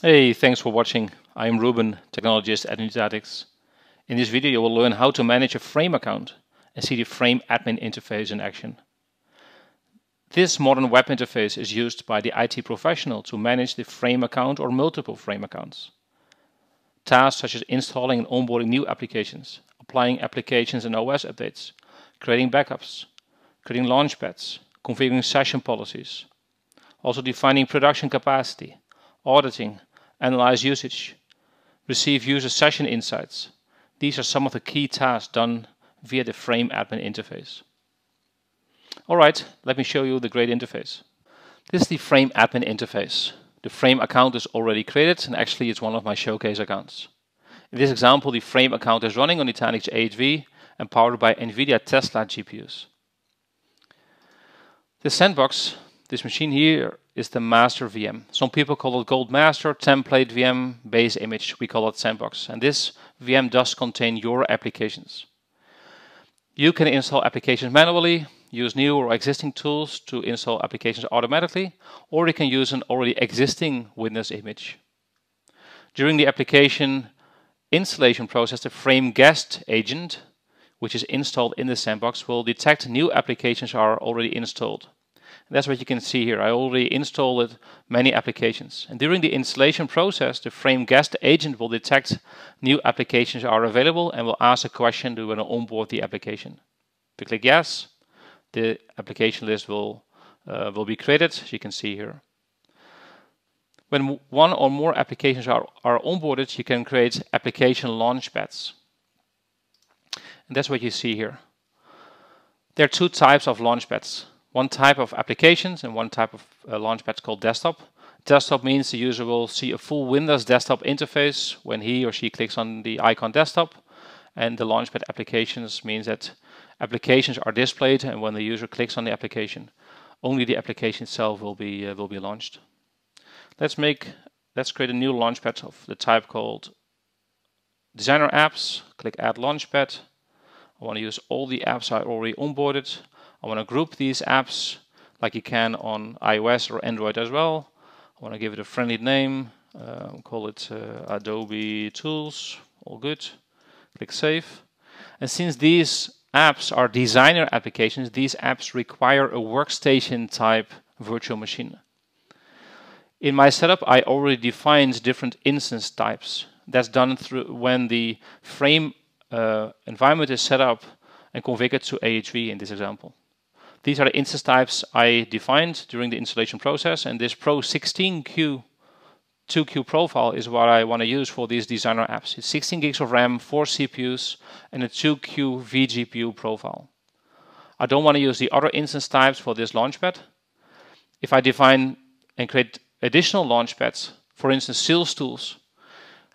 Hey, thanks for watching. I'm Ruben, technologist at Nutanix. In this video you will learn how to manage a Frame account and see the Frame admin interface in action. This modern web interface is used by the IT professional to manage the Frame account or multiple Frame accounts. Tasks such as installing and onboarding new applications, applying applications and OS updates, creating backups, creating launchpads, configuring session policies, also defining production capacity, auditing, analyze usage, receive user session insights. These are some of the key tasks done via the Frame admin interface. Alright, let me show you the great interface. This is the Frame admin interface. The Frame account is already created and actually it's one of my showcase accounts. In this example, the Frame account is running on Nutanix AHV and powered by NVIDIA Tesla GPUs. The sandbox, this machine here, is the master VM. Some people call it gold master, template VM, base image. We call it sandbox. And this VM does contain your applications. You can install applications manually, use new or existing tools to install applications automatically, or you can use an already existing Windows image. During the application installation process, the frame guest agent, which is installed in the sandbox, will detect new applications are already installed. And that's what you can see here. I already installed many applications. And during the installation process, the frame guest agent will detect new applications are available and will ask a question, do you want to onboard the application? If you click yes, the application list will, uh, will be created, as you can see here. When one or more applications are, are onboarded, you can create application launchpads. And that's what you see here. There are two types of launchpads one type of applications and one type of uh, launchpad called desktop. Desktop means the user will see a full Windows desktop interface when he or she clicks on the icon desktop. And the launchpad applications means that applications are displayed and when the user clicks on the application, only the application itself will be uh, will be launched. Let's make let's create a new launchpad of the type called designer apps. Click add launchpad. I want to use all the apps I already onboarded. I want to group these apps like you can on iOS or Android as well. I want to give it a friendly name, uh, call it uh, Adobe Tools, all good. Click Save. And since these apps are designer applications, these apps require a workstation type virtual machine. In my setup, I already defined different instance types. That's done through when the frame uh, environment is set up and configured to AHV in this example. These are the instance types I defined during the installation process, and this Pro 16Q 2Q profile is what I want to use for these designer apps. It's 16 gigs of RAM, 4 CPUs, and a 2Q vGPU profile. I don't want to use the other instance types for this launchpad. If I define and create additional launchpads, for instance, sales tools,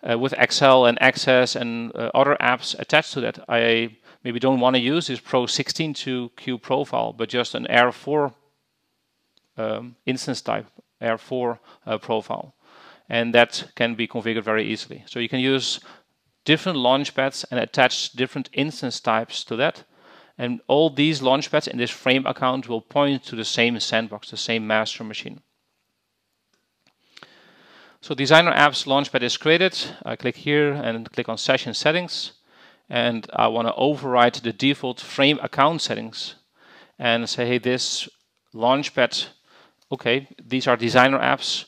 uh, with Excel and Access and uh, other apps attached to that, I maybe don't want to use this Pro 16 to Q profile, but just an R4 um, instance type, R4 uh, profile. And that can be configured very easily. So you can use different launchpads and attach different instance types to that. And all these launchpads in this frame account will point to the same sandbox, the same master machine. So Designer Apps Launchpad is created. I click here and click on Session Settings and I want to override the default frame account settings and say, hey, this launchpad, okay, these are designer apps,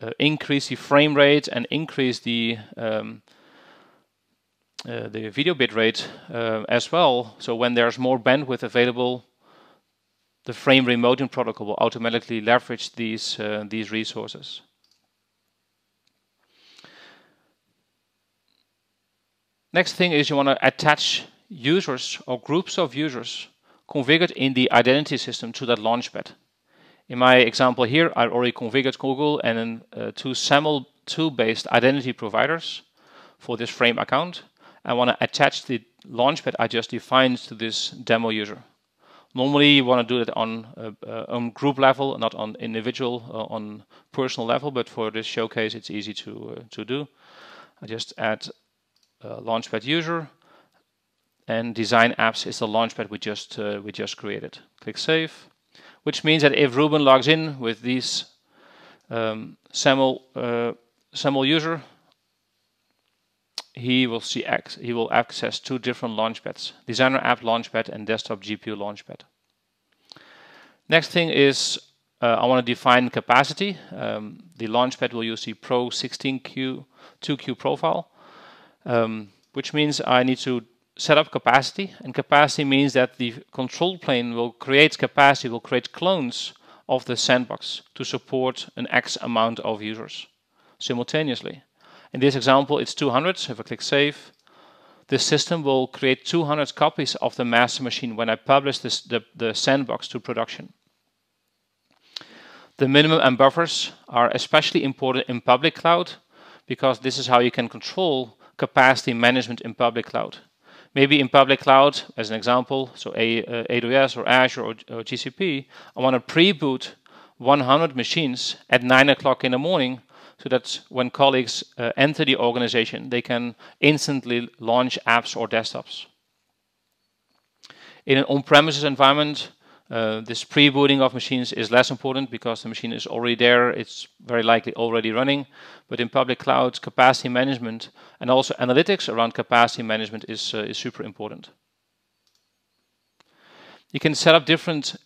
uh, increase the frame rate and increase the um, uh, the video bit rate uh, as well. So when there's more bandwidth available, the frame remoting protocol will automatically leverage these uh, these resources. Next thing is you want to attach users or groups of users configured in the identity system to that launchpad. In my example here, I already configured Google and uh, two SAML 2 based identity providers for this frame account. I want to attach the launchpad I just defined to this demo user. Normally, you want to do it on, uh, uh, on group level, not on individual, uh, on personal level, but for this showcase, it's easy to, uh, to do. I just add Launchpad user, and design apps is the Launchpad we just uh, we just created. Click Save, which means that if Ruben logs in with these um, SAML, uh, SAML user, he will see X he will access two different launchpads: Designer App Launchpad and Desktop GPU Launchpad. Next thing is uh, I want to define capacity. Um, the Launchpad will use the Pro 16Q 2Q profile, um, which means I need to set up capacity, and capacity means that the control plane will create capacity, will create clones of the sandbox to support an X amount of users simultaneously. In this example, it's 200. If I click Save, the system will create 200 copies of the master machine when I publish this, the, the sandbox to production. The minimum and buffers are especially important in public cloud because this is how you can control capacity management in public cloud. Maybe in public cloud, as an example, so a, uh, AWS or Azure or, or GCP, I want to pre-boot 100 machines at 9 o'clock in the morning so that when colleagues uh, enter the organization, they can instantly launch apps or desktops. In an on-premises environment, uh, this pre-booting of machines is less important because the machine is already there, it's very likely already running. But in public clouds, capacity management and also analytics around capacity management is, uh, is super important. You can set up different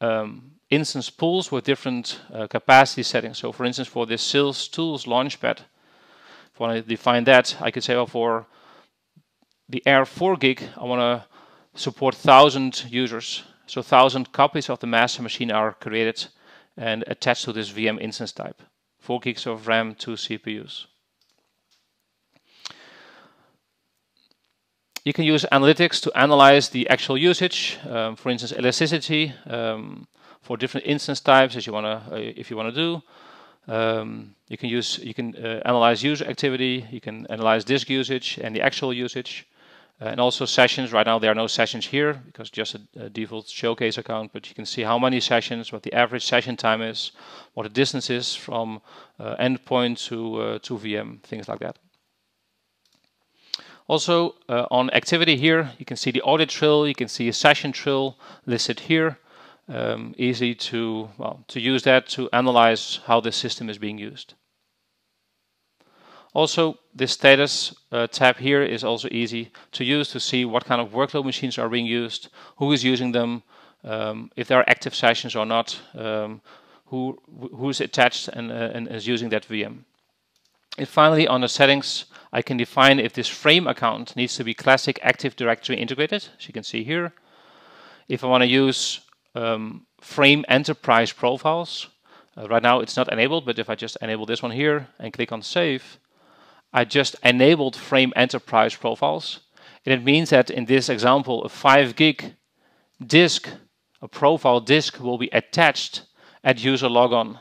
um, instance pools with different uh, capacity settings. So for instance, for this sales tools launchpad, if I want to define that, I could say, well, for the R4 gig, I want to support 1,000 users. So 1,000 copies of the master machine are created and attached to this VM instance type. 4 gigs of RAM, 2 CPUs. You can use analytics to analyze the actual usage, um, for instance, elasticity, um, for different instance types as you want to, uh, if you want to do. Um, you can use, you can uh, analyze user activity, you can analyze disk usage and the actual usage, and also sessions. Right now there are no sessions here because just a, a, default showcase account, but you can see how many sessions, what the average session time is, what the distance is from uh, endpoint to uh, to VM, things like that. Also uh, on activity here, you can see the audit trail, you can see a session trail listed here um, easy to, well, to use that to analyze how the system is being used. Also, this status uh, tab here is also easy to use to see what kind of workload machines are being used, who is using them, um, if there are active sessions or not, um, who who's attached and, uh, and is using that VM. And finally, on the settings, I can define if this frame account needs to be classic Active Directory integrated, as you can see here. If I want to use um, frame enterprise profiles. Uh, right now it's not enabled, but if I just enable this one here and click on save, I just enabled frame enterprise profiles. And it means that in this example, a 5 gig disk, a profile disk will be attached at user logon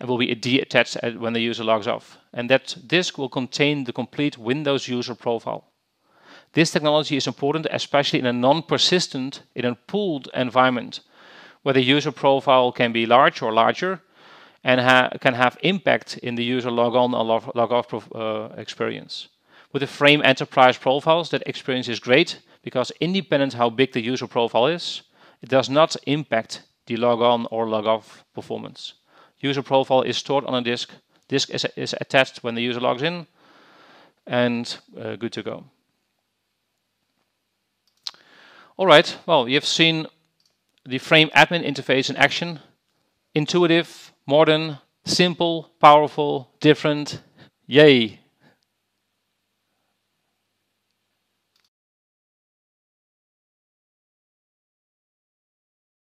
and will be detached when the user logs off. And that disk will contain the complete Windows user profile. This technology is important, especially in a non-persistent, in a pooled environment, where the user profile can be large or larger and ha can have impact in the user log on or log, log off uh, experience. With the frame enterprise profiles, that experience is great because independent how big the user profile is, it does not impact the log on or log off performance. User profile is stored on a disk, disk is, is attached when the user logs in, and uh, good to go. All right, well, you've seen the frame admin interface in action. Intuitive, modern, simple, powerful, different. Yay!